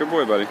Good boy, buddy.